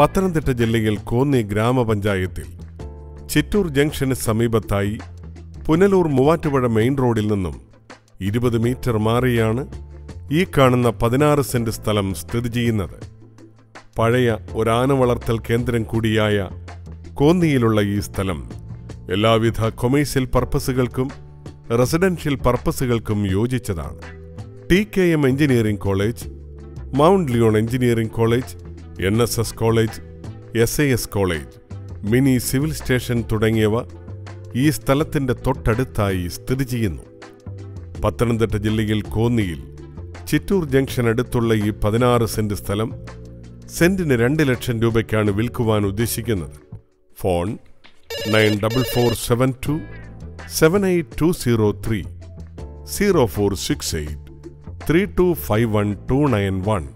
പത്തനംതിട്ട ജില്ലയിൽ കോന്നി ഗ്രാമപഞ്ചായത്തിൽ ചിറ്റൂർ ജംഗ്ഷന് സമീപത്തായി പുനലൂർ മൂവാറ്റുപുഴ മെയിൻ റോഡിൽ നിന്നും ഇരുപത് മീറ്റർ മാറിയാണ് ഈ കാണുന്ന പതിനാറ് സെന്റ് സ്ഥലം സ്ഥിതി ചെയ്യുന്നത്. പഴയ ഒരാന വളർത്തൽ കേന്ദ്രം കൂടിയായ കോന്നിയിലുള്ള ഈ സ്ഥലം എല്ലാവിധ കൊമേഴ്സ്യൽ പർപ്പസുകൾക്കും റെസിഡൻഷ്യൽ പർപ്പസുകൾക്കും യോജിച്ചതാണ്. T K M engineering college mount Leon engineering college N S S college S I S college mini civil station തുടങ്ങിയവ ഈ സ്ഥലത്തിന്റെ തൊട്ടടുത്തായി സ്ഥിതി ചെയ്യുന്നു. പത്തനംതിട്ട ജില്ലയിൽ കോന്നിയിൽ ചിറ്റൂർ ജംഗ്ഷൻ അടുത്തുള്ള ഈ പതിനാറ് സെന്റ് സ്ഥലം സെന്റിന് രണ്ട് ലക്ഷം രൂപയ്ക്കാണ് വിൽക്കുവാൻ ഉദ്ദേശിക്കുന്നത്. Phone nine double four seven two seven eight two zero three zero four six eight three two five one two nine one.